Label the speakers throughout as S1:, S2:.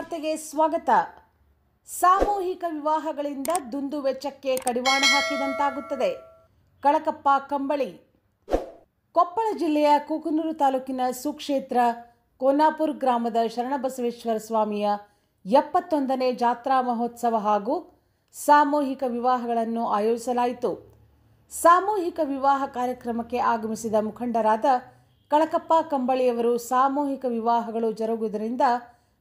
S1: ವಾರ್ತೆಗೆ ಸ್ವಾಗತ. ಸಾಮೂಹಿಕ ವಿವಾಹಗಳಿಂದ ದುಂದು ವೆಚ್ಚಕ್ಕೆ ಕಡಿವಾಣ ಹಾಕಿದಂತಾಗುತ್ತದೆ. ಕಳಕಪ್ಪ ಕಂಬಳಿ, ಕೊಪ್ಪಳ ಜಿಲ್ಲೆಯ ಕೂಕನೂರು ತಾಲೂಕಿನ ಸುಕ್ಷೇತ್ರ, ಕೋನಾಪುರ ಗ್ರಾಮದ ಶರಣಬಸವೇಶ್ವರ ಸ್ವಾಮಿಯ ಎಪ್ಪತ್ತೊಂದನೇ ಜಾತ್ರಾ ಮಹೋತ್ಸವ ಹಾಗೂ ಸಾಮೂಹಿಕ ವಿವಾಹಗಳನ್ನು ಆಯೋಜಿಸಲಾಯಿತು. ಸಾಮೂಹಿಕ ವಿವಾಹ ಕಾರ್ಯಕ್ರಮಕ್ಕೆ ಆಗಮಿಸಿದ ಮುಖಂಡರಾದ ಕಳಕಪ್ಪ ಕಂಬಳಿಯವರು ಸಾಮೂಹಿಕ ವಿವಾಹಗಳು ಜರುಗುವುದರಿಂದ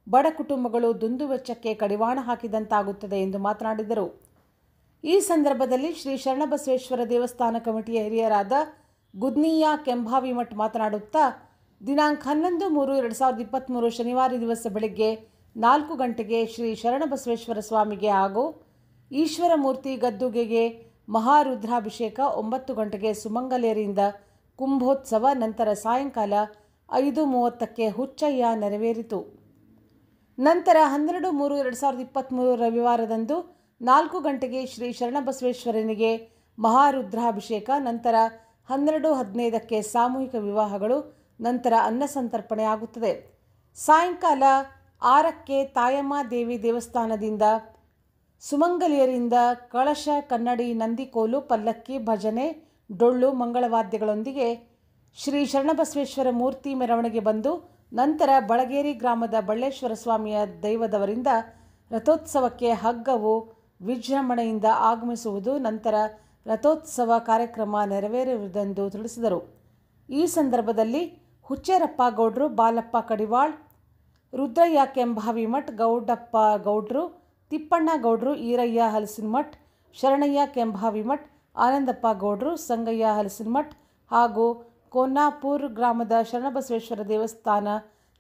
S1: ಬಡ ಕುಟುಂಬಗಳು ದುಂದುವೆಚ್ಚಕ್ಕೆ ಕಡಿವಾಣ ಹಾಕಿದಂತಾಗುತ್ತದೆ ಎಂದು ಮಾತನಾಡಿದರು. ಈ ಸಂದರ್ಭದಲ್ಲಿ ಶ್ರೀ ಶರಣಬಸವೇಶ್ವರ ದೇವಸ್ಥಾನ ಕಮಿಟಿಯ ಹಿರಿಯರಾದ ಗುದ್ನಿಯಾ ಕೆಂಭಾವಿಮಠ್ ಮಾತನಾಡುತ್ತಾ, ದಿನಾಂಕ ಹನ್ನೊಂದು ಮೂರು ಎರಡು ಸಾವಿರದ ಇಪ್ಪತ್ತ್ಮೂರು ಶನಿವಾರ ದಿವಸ ಬೆಳಗ್ಗೆ ನಾಲ್ಕು ಗಂಟೆಗೆ ಶ್ರೀ ಶರಣಬಸವೇಶ್ವರ ಸ್ವಾಮಿಗೆ ಹಾಗೂ ಈಶ್ವರ ಮೂರ್ತಿ ಗದ್ದುಗೆಗೆ ಮಹಾರುದ್ರಾಭಿಷೇಕ ಒಂಬತ್ತು ಗಂಟೆಗೆ ಸುಮಂಗಲೇರಿಯಿಂದ ಕುಂಭೋತ್ಸವ ನಂತರ ಸಾಯಂಕಾಲ ಐದು ಮೂವತ್ತಕ್ಕೆ ಹುಚ್ಚಯ್ಯ ನೆರವೇರಿತು. ನಂತರ ಹನ್ನೆರಡು ಮೂರು ಎರಡು ಸಾವಿರದ ಇಪ್ಪತ್ತ್ಮೂರು ರವಿವಾರದಂದು ನಾಲ್ಕು ಗಂಟೆಗೆ ಶ್ರೀ ಶರಣಬಸವೇಶ್ವರನಿಗೆ ಮಹಾರುದ್ರಾಭಿಷೇಕ, ನಂತರ ಹನ್ನೆರಡು ಹದಿನೈದಕ್ಕೆ ಸಾಮೂಹಿಕ ವಿವಾಹಗಳು, ನಂತರ ಅನ್ನಸಂತರ್ಪಣೆ ಆಗುತ್ತದೆ. ಸಾಯಂಕಾಲ ಆರಕ್ಕೆ ತಾಯಮ್ಮ ದೇವಿ ದೇವಸ್ಥಾನದಿಂದ ಸುಮಂಗಲಿಯರಿಂದ ಕಳಶ, ಕನ್ನಡಿ, ನಂದಿಕೋಲು, ಪಲ್ಲಕ್ಕಿ, ಭಜನೆ, ಡೊಳ್ಳು, ಮಂಗಳವಾದ್ಯಗಳೊಂದಿಗೆ ಶ್ರೀ ಶರಣಬಸವೇಶ್ವರ ಮೂರ್ತಿ ಮೆರವಣಿಗೆ ಬಂದು ನಂತರ ಬಳಗೇರಿ ಗ್ರಾಮದ ಬಳ್ಳೇಶ್ವರ ಸ್ವಾಮಿಯ ದೈವದವರಿಂದ ರಥೋತ್ಸವಕ್ಕೆ ಹಗ್ಗವು ವಿಜೃಂಭಣೆಯಿಂದ ಆಗಮಿಸುವುದು, ನಂತರ ರಥೋತ್ಸವ ಕಾರ್ಯಕ್ರಮ ನೆರವೇರುವುದೆಂದು ತಿಳಿಸಿದರು. ಈ ಸಂದರ್ಭದಲ್ಲಿ ಹುಚ್ಚೇರಪ್ಪ ಗೌಡ್ರು, ಬಾಲಪ್ಪ ಕಡಿವಾಳ್, ರುದ್ರಯ್ಯ ಕೆಂಭಾವಿಮಠ್ ಗೌಡಪ್ಪ ಗೌಡ್ರು, ತಿಪ್ಪಣ್ಣ ಗೌಡ್ರು, ಈರಯ್ಯ ಹಲಸಿನಮಠ್ ಶರಣಯ್ಯ ಕೆಂಭಾವಿಮಠ್ ಆನಂದಪ್ಪ ಗೌಡ್ರು, ಸಂಗಯ್ಯ ಹಲಸಿನಮಠ್ ಹಾಗೂ ಕೋನಾಪುರ್ ಗ್ರಾಮದ ಶರಣಬಸವೇಶ್ವರ ದೇವಸ್ಥಾನ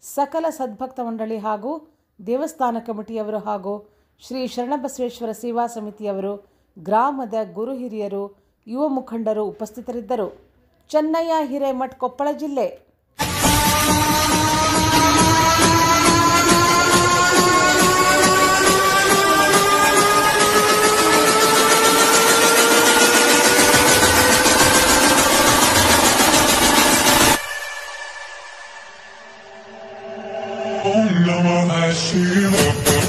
S1: ಸಕಲ ಸದ್ಭಕ್ತ ಮಂಡಳಿ ಹಾಗೂ ದೇವಸ್ಥಾನ ಕಮಿಟಿಯವರು ಹಾಗೂ ಶ್ರೀ ಶರಣಬಸವೇಶ್ವರ ಸೇವಾ ಸಮಿತಿಯವರು, ಗ್ರಾಮದ ಗುರು ಹಿರಿಯರು, ಯುವ ಮುಖಂಡರು ಉಪಸ್ಥಿತರಿದ್ದರು. ಚೆನ್ನಯ್ಯ ಹಿರೇಮಠ್ ಕೊಪ್ಪಳ ಜಿಲ್ಲೆ.
S2: Lama, I see
S3: you.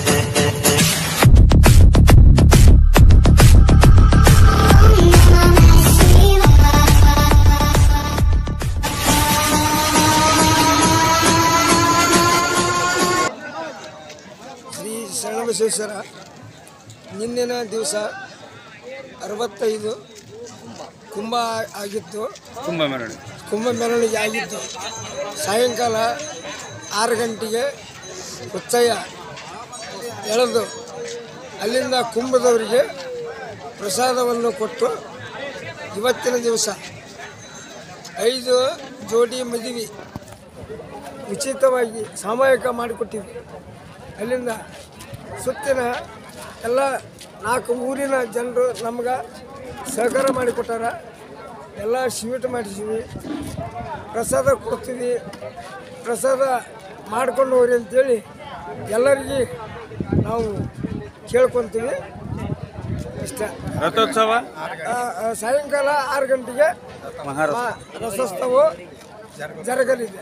S3: Sharanabasaveshwara ನಿನ್ನಿನ ದಿವಸ ಅರವತ್ತೈದು ಕುಂಭ ಆಗಿತ್ತು.
S4: ಕುಂಭ ಮೆರವಣಿಗೆ.
S3: ಕುಂಭ ಮೆರವಣಿಗೆ ಆಗಿತ್ತು. ಸಾಯಂಕಾಲ ಆರು ಗಂಟೆಗೆ ಉಚ್ಚಯ್ಯ ಎಳೆದು ಅಲ್ಲಿಂದ ಕುಂಭದವರಿಗೆ ಪ್ರಸಾದವನ್ನು ಕೊಟ್ಟು ಇವತ್ತಿನ ದಿವಸ ಐದು ಜೋಡಿ ಮದುವೆ ಉಚಿತವಾಗಿ ಸಾಮೂಹಿಕ ಮಾಡಿಕೊಟ್ಟಿವಿ ಅಲ್ಲಿಂದ ಸುತ್ತಿನ ಎಲ್ಲ ನಾಲ್ಕು ಊರಿನ ಜನರು ನಮ್ಗೆ ಸಹಕಾರ ಮಾಡಿಕೊಟ್ಟಾರ ಎಲ್ಲ ಸ್ವೀಟ್ ಮಾಡಿಸಿವಿ. ಪ್ರಸಾದ ಕೊಡ್ತೀವಿ. ಪ್ರಸಾದ ಮಾಡ್ಕೊಂಡು ಹೋಗ್ರಿ ಅಂತೇಳಿ ಎಲ್ಲರಿಗೆ ನಾವು ಕೇಳ್ಕೊತೀವಿ. ಇಷ್ಟ.
S4: ರಥೋತ್ಸವ?
S3: ಸಾಯಂಕಾಲ ಆರು ಗಂಟೆಗೆ ರಥೋತ್ಸವ ಜರಗಲಿದೆ.